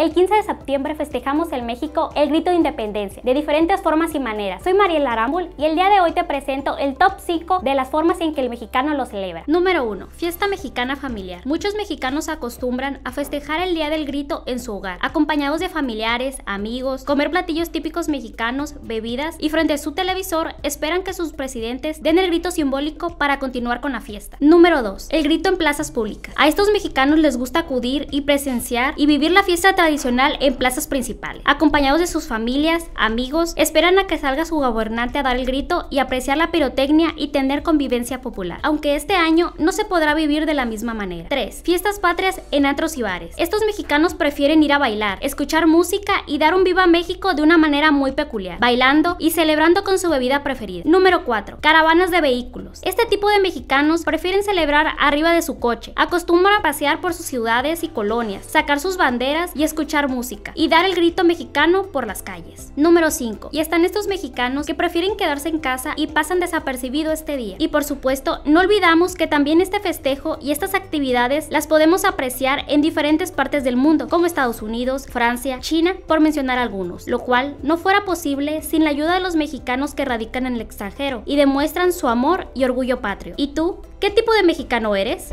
El 15 de septiembre festejamos en México el grito de independencia, de diferentes formas y maneras. Soy Mariela Arambul y el día de hoy te presento el top 5 de las formas en que el mexicano lo celebra. Número 1. Fiesta mexicana familiar. Muchos mexicanos acostumbran a festejar el día del grito en su hogar, acompañados de familiares, amigos, comer platillos típicos mexicanos, bebidas y frente a su televisor esperan que sus presidentes den el grito simbólico para continuar con la fiesta. Número 2. El grito en plazas públicas. A estos mexicanos les gusta acudir y presenciar y vivir la fiesta tradicional en plazas principales. Acompañados de sus familias, amigos, esperan a que salga su gobernante a dar el grito y apreciar la pirotecnia y tener convivencia popular. Aunque este año no se podrá vivir de la misma manera. 3. Fiestas patrias en antros y bares. Estos mexicanos prefieren ir a bailar, escuchar música y dar un viva México de una manera muy peculiar, bailando y celebrando con su bebida preferida. Número 4. Caravanas de vehículos. Este tipo de mexicanos prefieren celebrar arriba de su coche. Acostumbran a pasear por sus ciudades y colonias, sacar sus banderas y escuchar música y dar el grito mexicano por las calles. Número 5. Y están estos mexicanos que prefieren quedarse en casa y pasan desapercibido este día. Y por supuesto, no olvidamos que también este festejo y estas actividades las podemos apreciar en diferentes partes del mundo, como Estados Unidos, Francia, China, por mencionar algunos, lo cual no fuera posible sin la ayuda de los mexicanos que radican en el extranjero y demuestran su amor y orgullo patrio. ¿Y tú? ¿Qué tipo de mexicano eres?